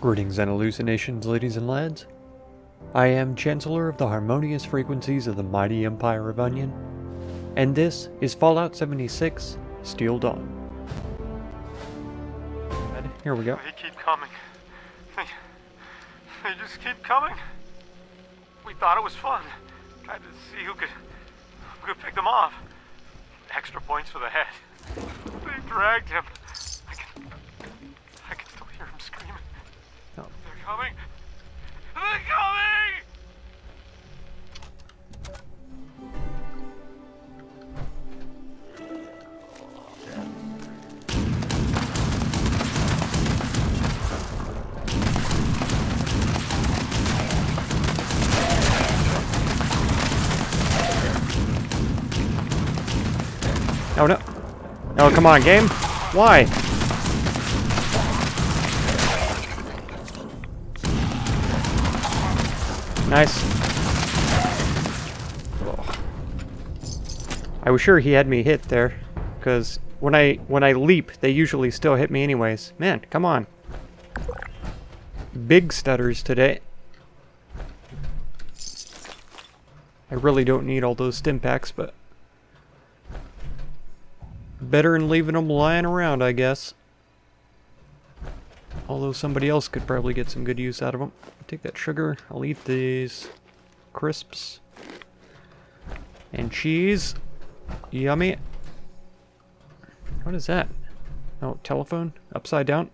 Greetings and hallucinations, ladies and lads. I am Chancellor of the harmonious frequencies of the mighty Empire of Onion, and this is Fallout 76 Steel Dawn. Here we go. They keep coming. They, they just keep coming. We thought it was fun. Tried to see who could, who could pick them off. Extra points for the head. They dragged him. Coming. They're coming! Oh no. Oh, come on, game. Why? Nice. Ugh. I was sure he had me hit there, because when I when I leap, they usually still hit me anyways. Man, come on. Big stutters today. I really don't need all those stimpaks, but better than leaving them lying around, I guess. Although somebody else could probably get some good use out of them. Take that sugar. I'll eat these crisps. And cheese. Yummy. What is that? Oh, telephone? Upside down?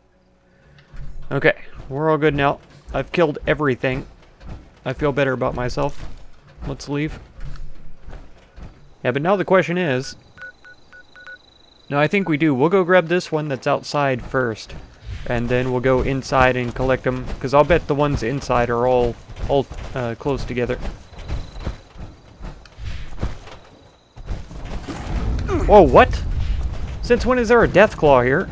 Okay, we're all good now. I've killed everything. I feel better about myself. Let's leave. Yeah, but now the question is... No, I think we do. We'll go grab this one that's outside first. And then we'll go inside and collect them. Because I'll bet the ones inside are all, all uh, close together. Whoa, what? Since when is there a death claw here?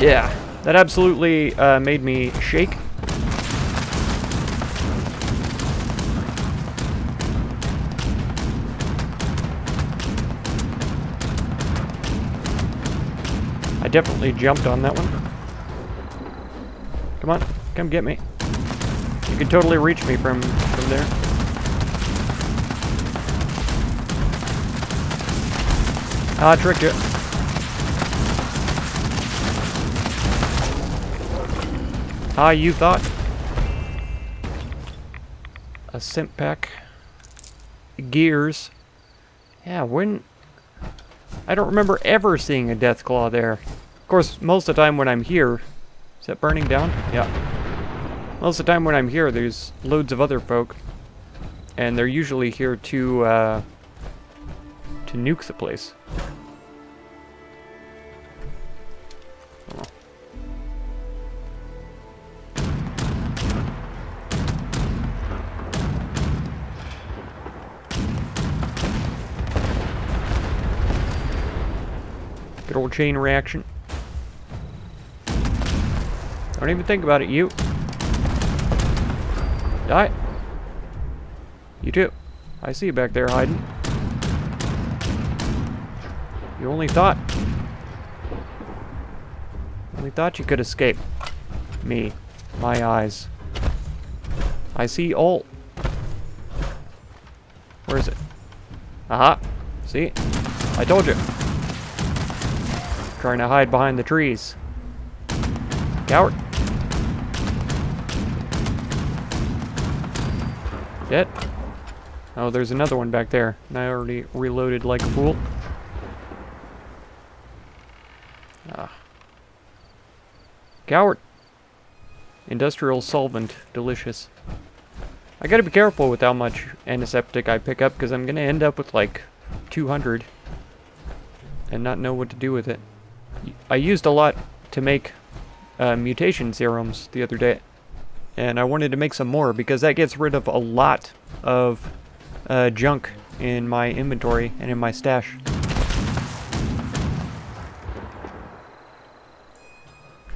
Yeah, that absolutely uh, made me shake. I definitely jumped on that one. Come on, come get me. You can totally reach me from, from there. Ah, I tricked you. Ah, you thought. A scent pack. Gears. Yeah, when... I don't remember ever seeing a death claw there. Of course, most of the time when I'm here... Is that burning down? Yeah. Most of the time when I'm here, there's loads of other folk. And they're usually here to, uh... To nuke the place. Oh. Good old chain reaction. Don't even think about it, you. Die. You too. I see you back there hiding. You only thought. Only thought you could escape. Me. My eyes. I see all. Where is it? Aha. See? I told you. Trying to hide behind the trees. Coward. Dead. Oh, there's another one back there. And I already reloaded like a fool. Ah. Coward. Industrial solvent. Delicious. I gotta be careful with how much antiseptic I pick up because I'm gonna end up with like 200 and not know what to do with it. I used a lot to make uh, mutation serums the other day. And I wanted to make some more because that gets rid of a lot of uh, junk in my inventory and in my stash.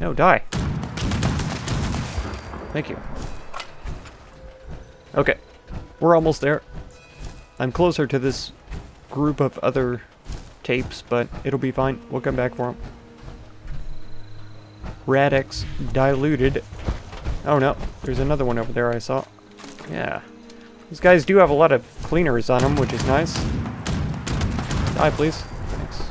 No, die. Thank you. Okay. We're almost there. I'm closer to this group of other tapes, but it'll be fine. We'll come back for them. Rad-X diluted. Oh no, there's another one over there I saw. Yeah. These guys do have a lot of cleaners on them, which is nice. Die, please. Thanks.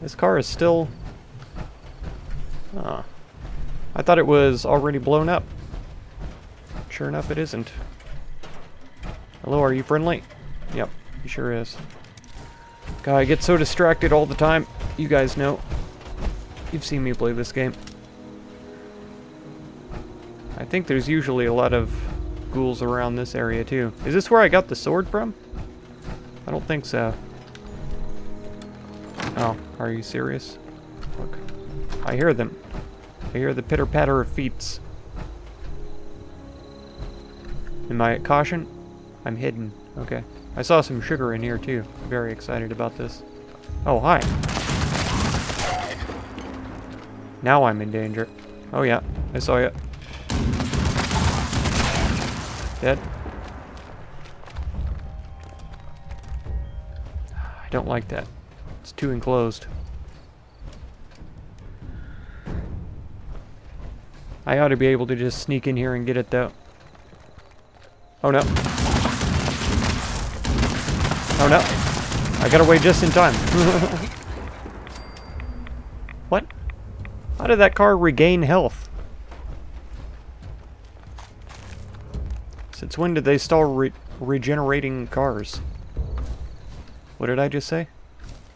This car is still... Ah. I thought it was already blown up. Sure enough, it isn't. Hello, are you friendly? Yep, he sure is. God, I get so distracted all the time. You guys know. You've seen me play this game. I think there's usually a lot of ghouls around this area too. Is this where I got the sword from? I don't think so. Oh, are you serious? Look. I hear them. I hear the pitter-patter of feet. Am I at caution? I'm hidden. Okay. I saw some sugar in here too. Very excited about this. Oh, hi. Now I'm in danger. Oh yeah, I saw you. Dead. I don't like that. It's too enclosed. I ought to be able to just sneak in here and get it though. Oh no. Oh no. I got away just in time. what? How did that car regain health? Since when did they start re regenerating cars? What did I just say?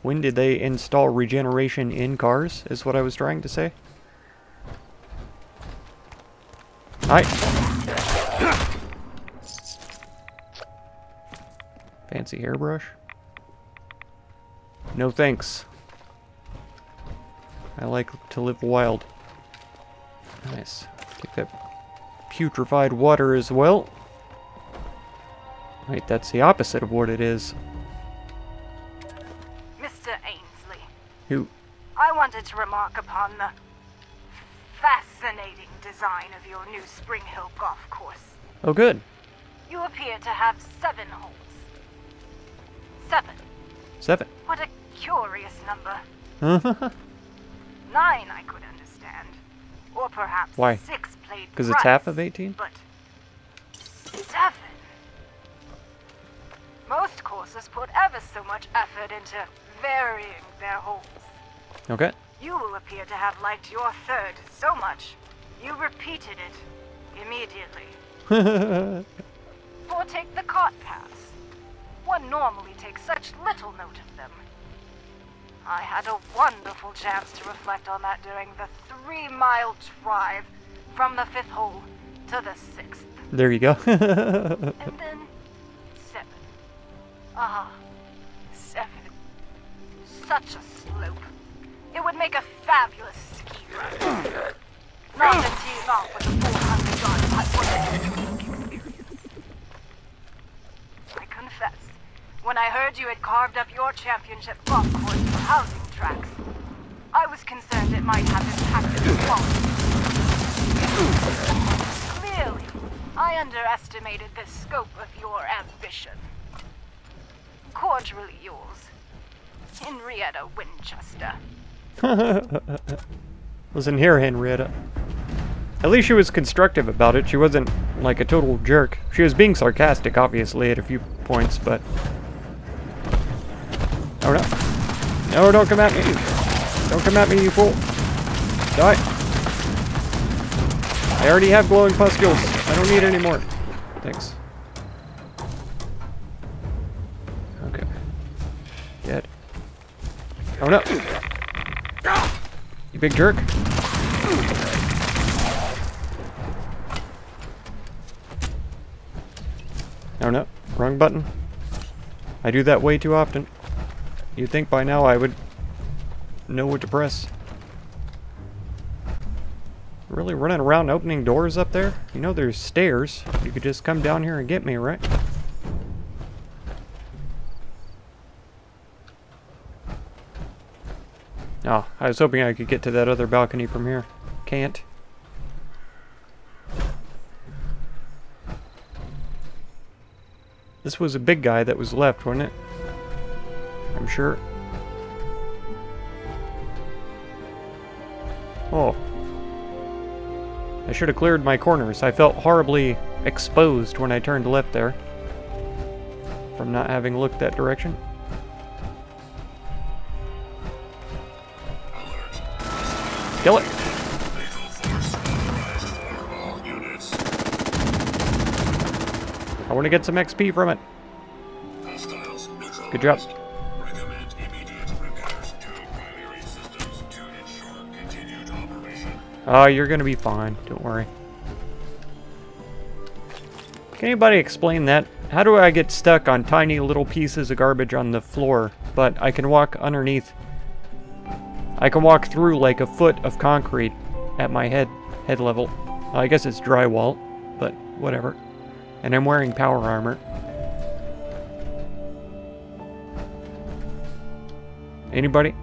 When did they install regeneration in cars, is what I was trying to say. Hi. Fancy hairbrush? No thanks. I like to live wild. Nice. Take that putrefied water as well. Wait, that's the opposite of what it is. Mr. Ainsley, Who? I wanted to remark upon the fascinating design of your new Spring Hill golf course. Oh, good. You appear to have seven holes. Seven. Seven. What a curious number. Nine I could understand. Or perhaps Why? six played Because it's half of 18? But seven. Most courses put ever so much effort into varying their holes. Okay. You will appear to have liked your third so much, you repeated it immediately. Or take the cart paths. One normally takes such little note of them. I had a wonderful chance to reflect on that during the three mile drive from the fifth hole to the sixth. there you go. And then seven. Ah, seven. Such a slope. It would make a fabulous ski run. Not to tease off with a 400 yard putt was a unique experience. I confess, when I heard you had carved up your championship golf course for housing tracks, I was concerned it might have impacted the. Clearly, I underestimated the scope of your ambition. Cordially yours, Henrietta Winchester. Listen here, Henrietta. At least she was constructive about it. She wasn't like a total jerk. She was being sarcastic, obviously, at a few points, but... Oh no. No, don't come at me. Don't come at me, you fool. Die. I already have glowing pustules. I don't need any more. Thanks. Okay. Dead. Oh no. You big jerk. Oh no, wrong button. I do that way too often. You'd think by now I would know what to press. Really running around opening doors up there? You know there's stairs. You could just come down here and get me, right? Oh, I was hoping I could get to that other balcony from here. Can't. This was a big guy that was left, wasn't it? I'm sure. Oh. I should have cleared my corners. I felt horribly exposed when I turned left there. From not having looked that direction. Kill it! I want to get some XP from it. Good job. Oh, you're gonna be fine. Don't worry. Can anybody explain that? How do I get stuck on tiny little pieces of garbage on the floor, but I can walk underneath? I can walk through like a foot of concrete at my head head level. I guess it's drywall, but whatever. And I'm wearing power armor. Anybody?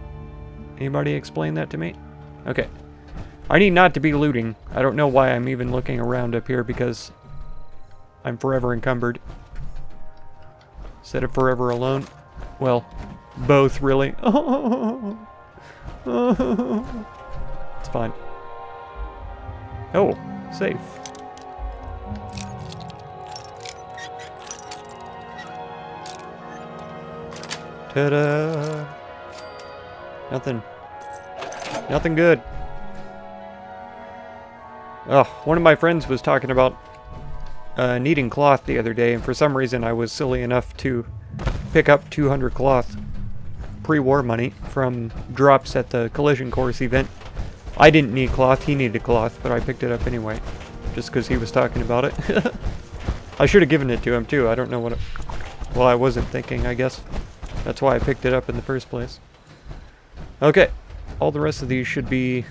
Anybody explain that to me? Okay. I need not to be looting. I don't know why I'm even looking around up here because I'm forever encumbered. Instead of forever alone. Well, both really. it's fine. Oh, safe. Ta-da! Nothing. Nothing good. Oh, one of my friends was talking about uh, needing cloth the other day, and for some reason I was silly enough to pick up 200 cloth pre-war money from drops at the collision course event. I didn't need cloth, he needed cloth, but I picked it up anyway, just because he was talking about it. I should have given it to him too, I don't know what it... Well, I wasn't thinking, I guess. That's why I picked it up in the first place. Okay, all the rest of these should be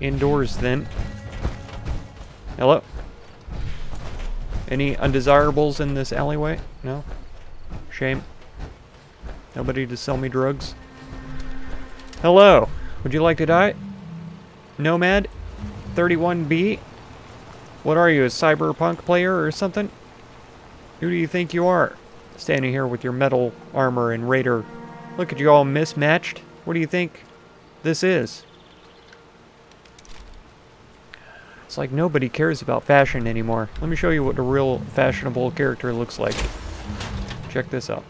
indoors then. Hello? Any undesirables in this alleyway? No? Shame. Nobody to sell me drugs? Hello. Would you like to die? Nomad? 31B? What are you, a cyberpunk player or something? Who do you think you are? Standing here with your metal armor and raider. Look at you all mismatched. What do you think this is? It's like nobody cares about fashion anymore. Let me show you what a real fashionable character looks like. Check this out.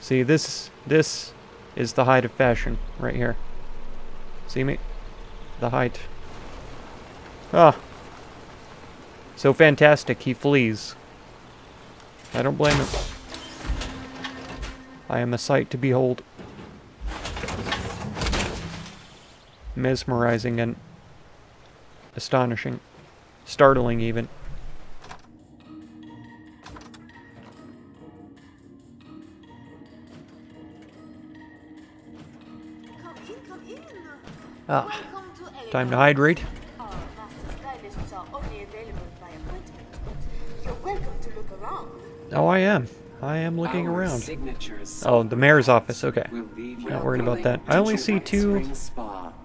See, this this is the height of fashion right here. See me? The height. Ah. So fantastic, he flees. I don't blame him. I am a sight to behold. Mesmerizing and astonishing. Startling, even. Come in, come in. Ah, Welcome to time to Elegance. hydrate. Our master stylists are only available by appointment, but you're welcome to look. Oh, I am. I am looking Our around. Oh, the mayor's office, okay. Not worried about that. I only see two- Spa. Please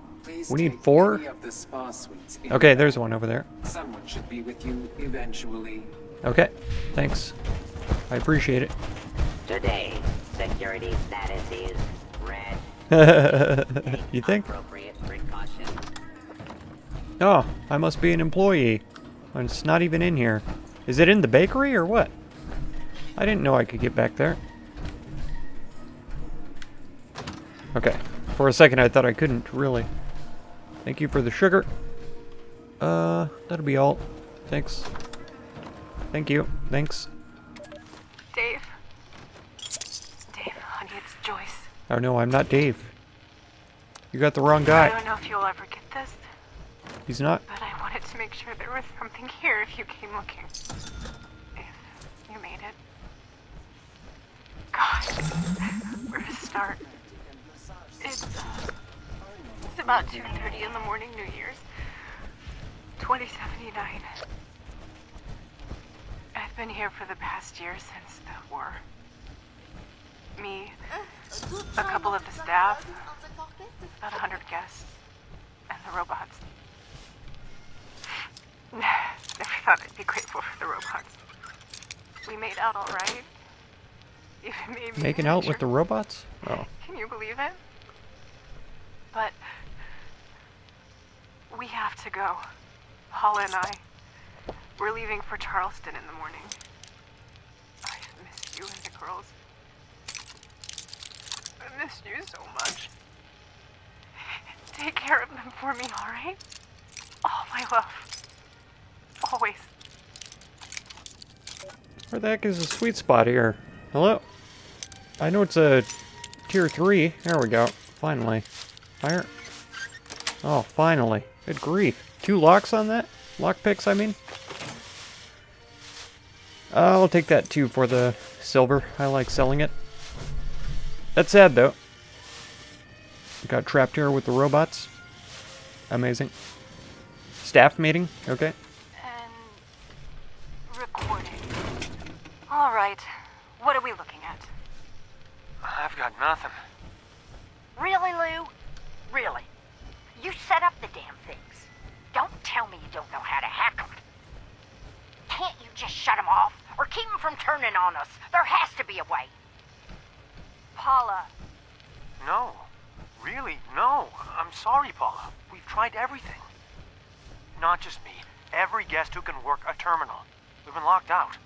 We need four? of the spa suites Okay, there's one over there. Someone should be with you eventually. Okay, thanks. I appreciate it. Today, security status is red. you think? Appropriate precaution. Oh, I must be an employee. And It's not even in here. Is it in the bakery or what? I didn't know I could get back there. Okay. For a second I thought I couldn't, really. Thank you for the sugar. Uh, that'll be all. Thanks. Thank you. Thanks. Dave. Dave, honey, it's Joyce. Oh no, I'm not Dave. You got the wrong guy. I don't know if you'll ever get this, He's not. but I wanted to make sure there was something here if you came looking. If you made it. God, where to start? It's, uh, it's about 2.30 in the morning, New Year's. 2079. I've been here for the past year since the war. Me, A couple of the staff. about 100 guests, and the robots. Never thought I'd be grateful for the robots. We made out all right. Even Making out with the robots? Oh. Can you believe it? But we have to go. Paula and I. We're leaving for Charleston in the morning. I missed you and the girls. I missed you so much. Take care of them for me, alright? All my love. Always. Where the heck is the sweet spot here? Hello? I know it's a tier 3. There we go. Finally. Fire. Oh, finally. Good grief. Two locks on that? Lock picks, I mean? Uh, I'll take that too for the silver. I like selling it. That's sad though. Got trapped here with the robots. Amazing. Staff meeting? Okay. And recording. All right. What are we looking at? I've got nothing. Really, Lou? Really? You set up the damn things. Don't tell me you don't know how to hack them. Can't you just shut them off? Or keep them from turning on us? There has to be a way. Paula. No. Really, no. I'm sorry, Paula. We've tried everything. Not just me. Every guest who can work a terminal. We've been locked out.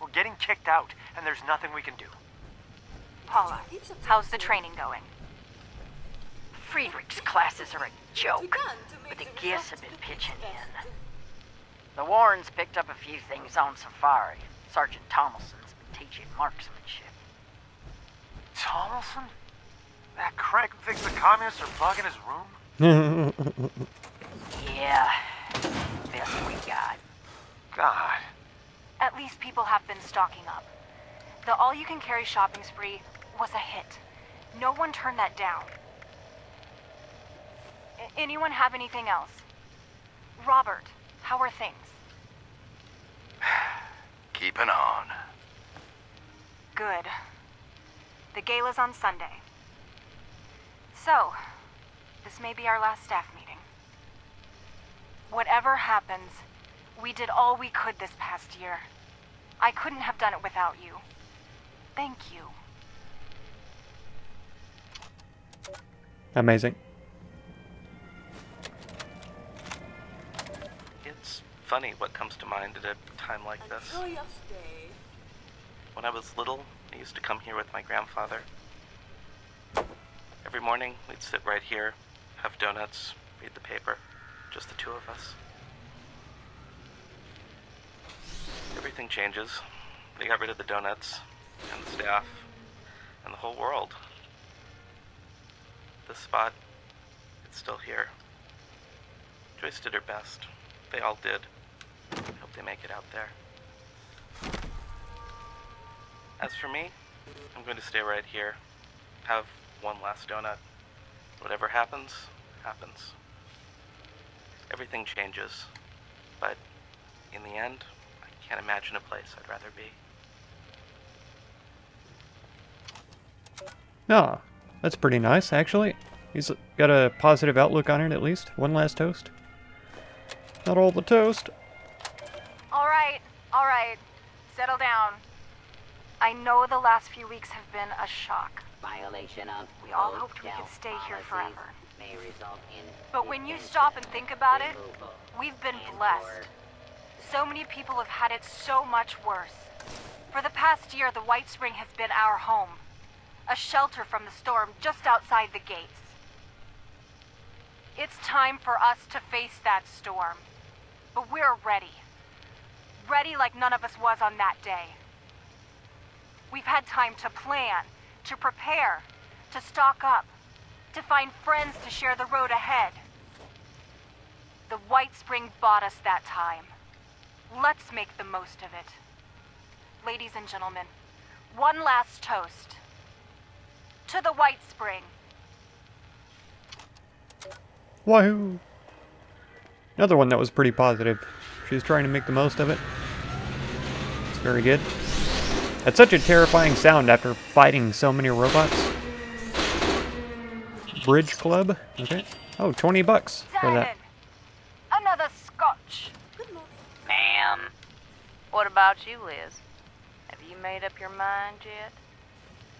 We're getting kicked out, and there's nothing we can do. Paula, how's the training going? Friedrich's classes are a joke, Begun to make but the the gifts have been pitching in. The Warrens picked up a few things on safari. Sergeant Tomlinson's been teaching marksmanship. Tomlinson? That crank who thinks the communists are bugging his room? Yeah, best we got. God. At least people have been stocking up. The all-you-can-carry shopping spree was a hit. No one turned that down. A- anyone have anything else? Robert, how are things? Keeping on. Good. The gala's on Sunday. So, this may be our last staff meeting. Whatever happens, we did all we could this past year. I couldn't have done it without you. Thank you. Amazing. Funny what comes to mind at a time like this. When I was little, I used to come here with my grandfather. Every morning, we'd sit right here, have donuts, read the paper, just the two of us. Everything changes. They got rid of the donuts, and the staff, and the whole world. This spot, it's still here. Joyce did her best. They all did. Hope they make it out there. As for me, I'm going to stay right here. Have one last donut. Whatever happens, happens. Everything changes. But in the end, I can't imagine a place I'd rather be. No, that's pretty nice, actually. He's got a positive outlook on it, at least. One last toast. Not all the toast. All right, all right. Settle down. I know the last few weeks have been a shock. Violation of We all hoped we could stay here forever. May result in But when you stop and think about it, we've been blessed. So many people have had it so much worse. For the past year, the White Spring has been our home. A shelter from the storm just outside the gates. It's time for us to face that storm. But we're ready. Ready like none of us was on that day. We've had time to plan, to prepare, to stock up, to find friends to share the road ahead. The White Spring bought us that time. Let's make the most of it. Ladies and gentlemen, one last toast. To the White Spring. Wahoo! Another one that was pretty positive. She's trying to make the most of it. It's very good. That's such a terrifying sound after fighting so many robots. Bridge Club? Okay. Oh, 20 bucks for that. Another scotch. Good morning. Ma'am. What about you, Liz? Have you made up your mind yet?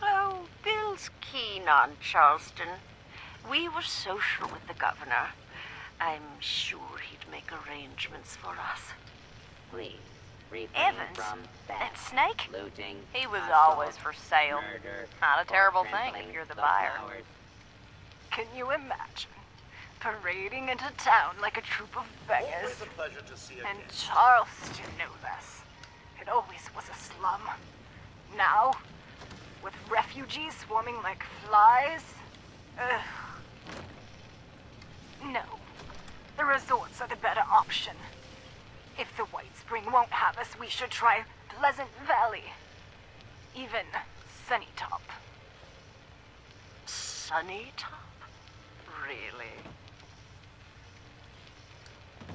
Oh, Bill's keen on Charleston. We were social with the governor. I'm sure he'd make arrangements for us. Please, refrain Evans? from That snake? looting, He was assault, always for sale. murder, Not a terrible thing if you're the the buyer. flowers. Can you imagine? Parading into town like a troop of beggars. Always a pleasure to see you And. Charleston no less. It always was a slum. Now, with refugees swarming like flies, ugh. No, the resorts are the better option. If the White Spring won't have us, we should try Pleasant Valley. Even Sunny Top. Sunny Top? Really?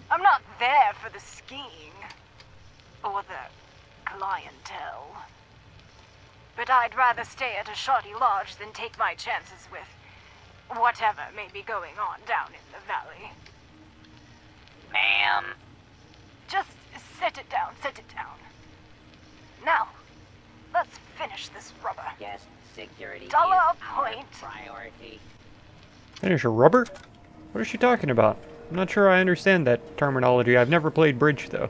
I'm not there for the skiing or the clientele. But I'd rather stay at a shoddy lodge than take my chances with whatever may be going on down in the valley. Ma'am. Just set it down, set it down. Now, let's finish this rubber. Yes, security Dollar is a our point. priority. Finish a rubber? What is she talking about? I'm not sure I understand that terminology. I've never played bridge, though.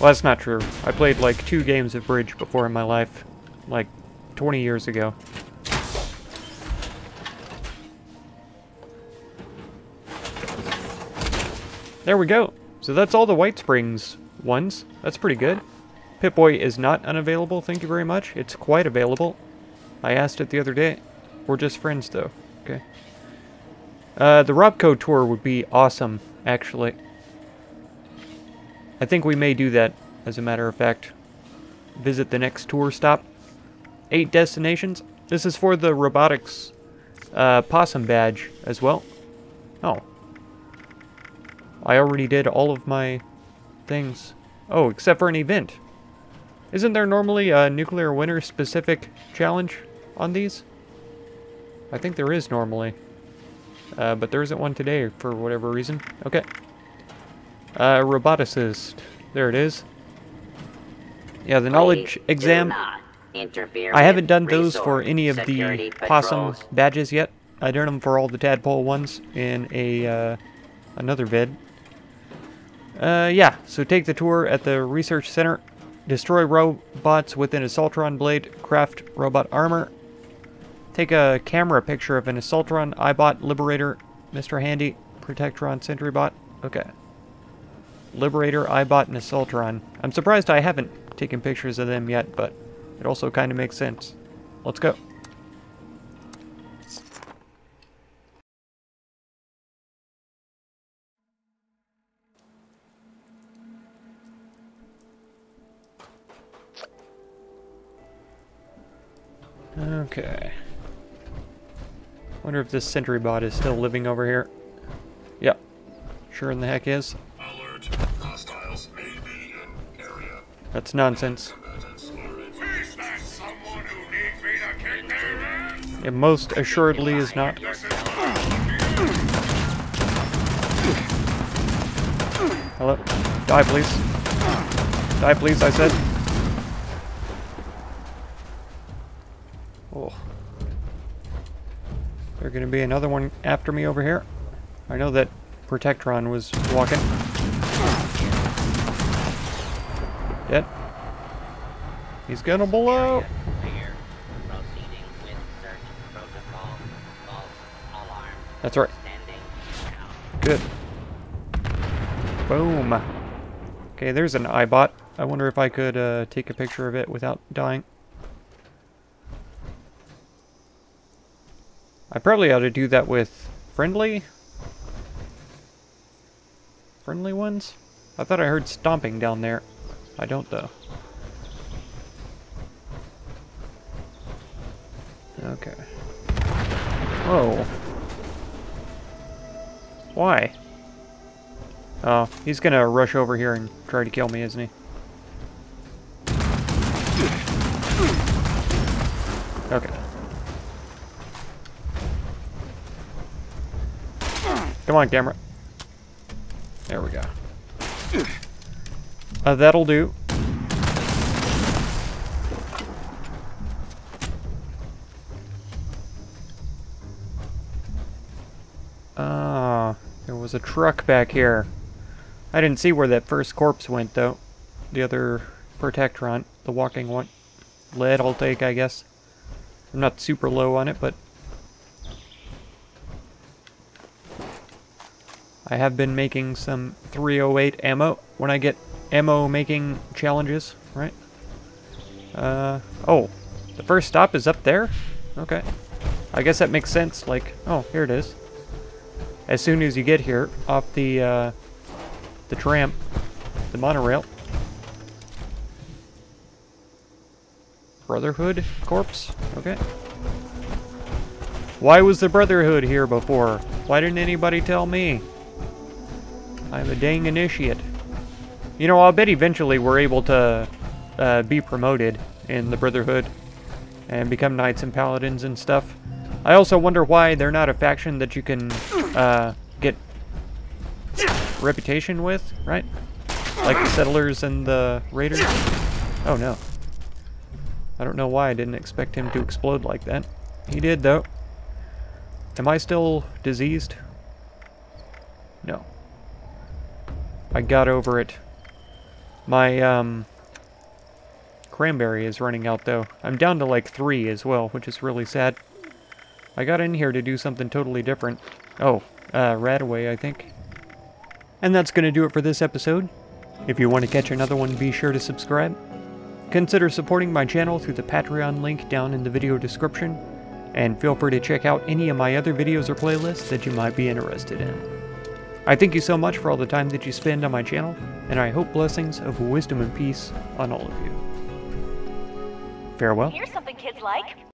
Well, that's not true. I played like two games of bridge before in my life. Like 20 years ago. There we go. So that's all the White Springs ones. That's pretty good. Pip-Boy is not unavailable, thank you very much. It's quite available. I asked it the other day. We're just friends, though. Okay. Uh, the Robco tour would be awesome, actually. I think we may do that, as a matter of fact. Visit the next tour stop. Eight destinations. This is for the robotics uh, possum badge as well. Oh. I already did all of my things. Oh, except for an event. Isn't there normally a nuclear winter specific challenge on these? I think there is normally. Uh, but there isn't one today for whatever reason. Okay. Uh, roboticist. There it is. Yeah, the knowledge Please exam. Not interfere I haven't done those for any of the possum patrols. badges yet. I done them for all the tadpole ones in a uh, another vid. Uh, yeah. So take the tour at the research center. Destroy robots with an Assaultron blade. Craft robot armor. Take a camera picture of an Assaultron, Eyebot, Liberator, Mr. Handy, Protectron, Sentrybot. Okay. Liberator, Eyebot, and Assaultron. I'm surprised I haven't taken pictures of them yet, but it also kind of makes sense. Let's go. This sentry bot is still living over here. Yep. Sure in the heck is. Alert. Hostiles may be in area. That's nonsense. Combatants are in. Is that someone who needs me to kick their ass? It most assuredly is not. Hello? Die, please. Die, please, I said. There gonna be another one after me over here. I know that Protectron was walking. Dead. He's gonna blow. Clear. Proceeding with search protocol. False alarm. That's right. Good. Boom. Okay, there's an Eyebot. I wonder if I could uh, take a picture of it without dying. I probably ought to do that with friendly? Friendly ones? I thought I heard stomping down there. I don't though. Okay. Whoa. Why? Oh, he's gonna rush over here and try to kill me, isn't he? Come on, camera. There we go. Uh, that'll do. Ah, uh, there was a truck back here. I didn't see where that first corpse went, though. The other Protectron, the walking one. Lead I'll take, I guess. I'm not super low on it, but I have been making some 308 ammo when I get ammo making challenges, right? Uh, oh, the first stop is up there? Okay. I guess that makes sense, like, oh, here it is. As soon as you get here, off the, uh, the tram, the monorail. Brotherhood corpse? Okay. Why was the Brotherhood here before? Why didn't anybody tell me? I'm a dang initiate. You know, I'll bet eventually we're able to uh, be promoted in the Brotherhood and become Knights and Paladins and stuff. I also wonder why they're not a faction that you can uh, get reputation with, right? Like the Settlers and the Raiders. Oh no. I don't know why I didn't expect him to explode like that. He did, though. Am I still diseased? No. I got over it. My, um... Cranberry is running out, though. I'm down to, like, three as well, which is really sad. I got in here to do something totally different. Oh, uh, Radaway, I think. And that's going to do it for this episode. If you want to catch another one, be sure to subscribe. Consider supporting my channel through the Patreon link down in the video description, and feel free to check out any of my other videos or playlists that you might be interested in. I thank you so much for all the time that you spend on my channel, and I hope blessings of wisdom and peace on all of you. Farewell. Here's something kids like.